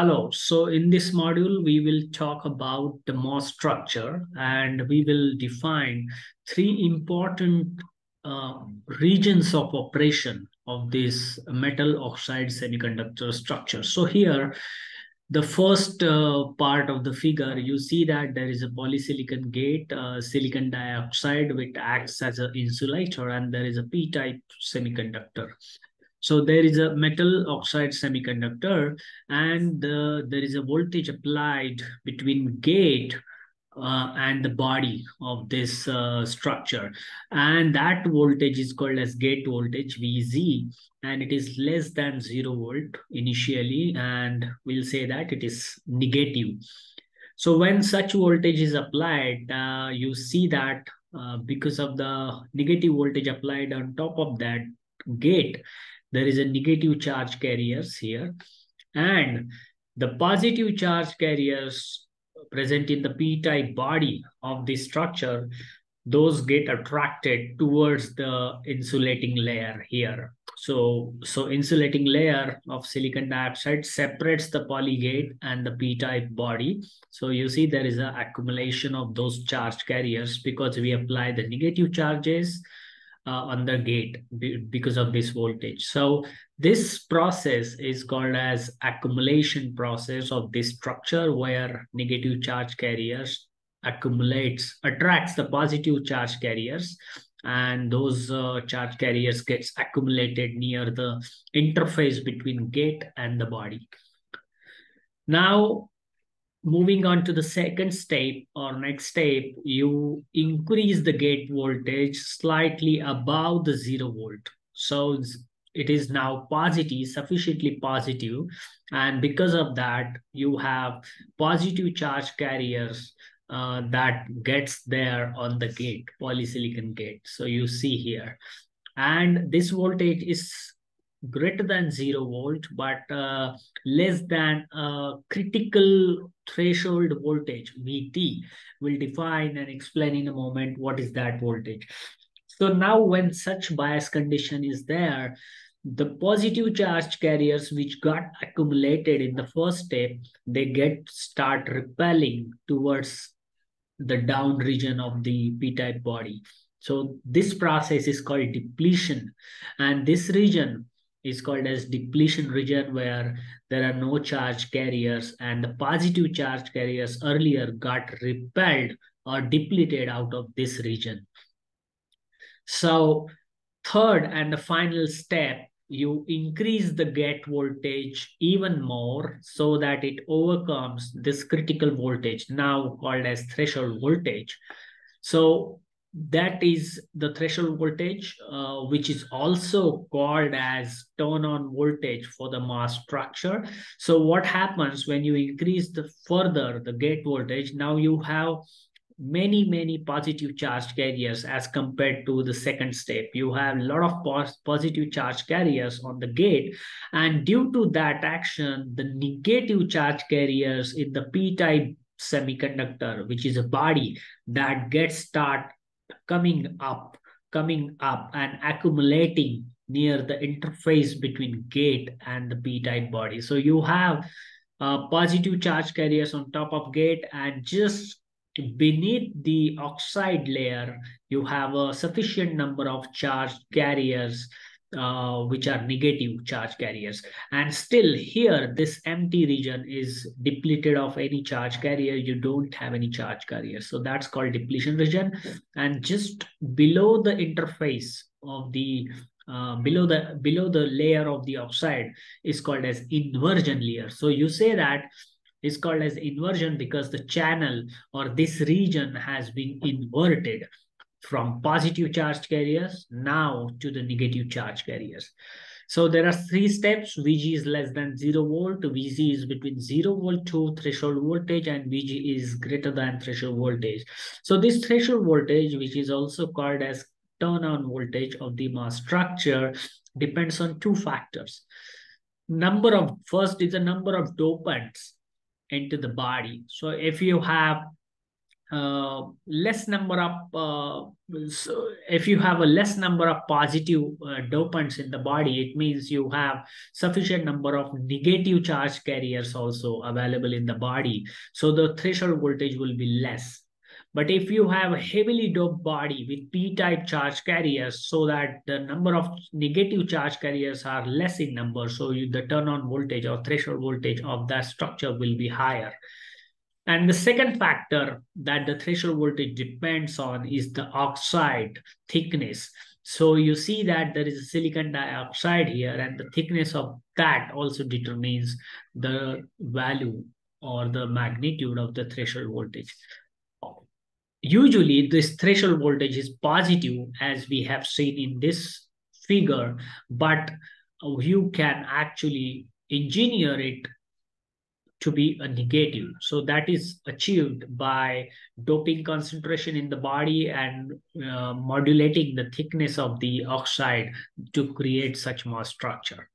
Hello. So in this module, we will talk about the MOS structure and we will define three important uh, regions of operation of this metal oxide semiconductor structure. So here, the first uh, part of the figure, you see that there is a polysilicon gate, uh, silicon dioxide, which acts as an insulator, and there is a p-type semiconductor. So there is a metal oxide semiconductor and uh, there is a voltage applied between gate uh, and the body of this uh, structure. And that voltage is called as gate voltage, VG, and it is less than zero volt initially. And we'll say that it is negative. So when such voltage is applied, uh, you see that uh, because of the negative voltage applied on top of that gate, there is a negative charge carriers here. And the positive charge carriers present in the p-type body of this structure those get attracted towards the insulating layer here. So so insulating layer of silicon dioxide separates the polygate and the p-type body. So you see there is an accumulation of those charge carriers because we apply the negative charges on the gate because of this voltage. So this process is called as accumulation process of this structure where negative charge carriers accumulates, attracts the positive charge carriers and those uh, charge carriers gets accumulated near the interface between gate and the body. Now, moving on to the second step or next step, you increase the gate voltage slightly above the zero volt. So it is now positive, sufficiently positive, And because of that, you have positive charge carriers uh, that gets there on the gate, polysilicon gate. So you see here. And this voltage is greater than zero volt, but uh, less than a critical threshold voltage, VT. We'll define and explain in a moment what is that voltage. So now when such bias condition is there, the positive charge carriers which got accumulated in the first step, they get start repelling towards the down region of the p-type body. So this process is called depletion. And this region is called as depletion region where there are no charge carriers and the positive charge carriers earlier got repelled or depleted out of this region. So third and the final step, you increase the gate voltage even more so that it overcomes this critical voltage now called as threshold voltage. So that is the threshold voltage, uh, which is also called as turn on voltage for the MOS structure. So what happens when you increase the further the gate voltage, now you have many, many positive charge carriers as compared to the second step. You have a lot of pos positive charge carriers on the gate. And due to that action, the negative charge carriers in the p-type semiconductor, which is a body that gets start coming up, coming up and accumulating near the interface between gate and the p-type body. So you have uh, positive charge carriers on top of gate and just beneath the oxide layer, you have a sufficient number of charge carriers uh, which are negative charge carriers. And still here, this empty region is depleted of any charge carrier. You don't have any charge carriers. So that's called depletion region. And just below the interface of the uh, below the below the layer of the oxide is called as inversion layer. So you say that is called as inversion because the channel or this region has been inverted from positive charge carriers now to the negative charge carriers. So there are three steps. VG is less than zero volt. VG is between zero volt to threshold voltage and VG is greater than threshold voltage. So this threshold voltage, which is also called as turn on voltage of the MOS structure depends on two factors. Number of, first is the number of dopants into the body. So if you have uh, less number of uh, so if you have a less number of positive uh, dopants in the body it means you have sufficient number of negative charge carriers also available in the body. So the threshold voltage will be less. But if you have a heavily doped body with p-type charge carriers so that the number of negative charge carriers are less in number so you, the turn on voltage or threshold voltage of that structure will be higher and the second factor that the threshold voltage depends on is the oxide thickness. So you see that there is a silicon dioxide here and the thickness of that also determines the value or the magnitude of the threshold voltage. Usually this threshold voltage is positive as we have seen in this figure, but you can actually engineer it to be a negative. So that is achieved by doping concentration in the body and uh, modulating the thickness of the oxide to create such MOS structure.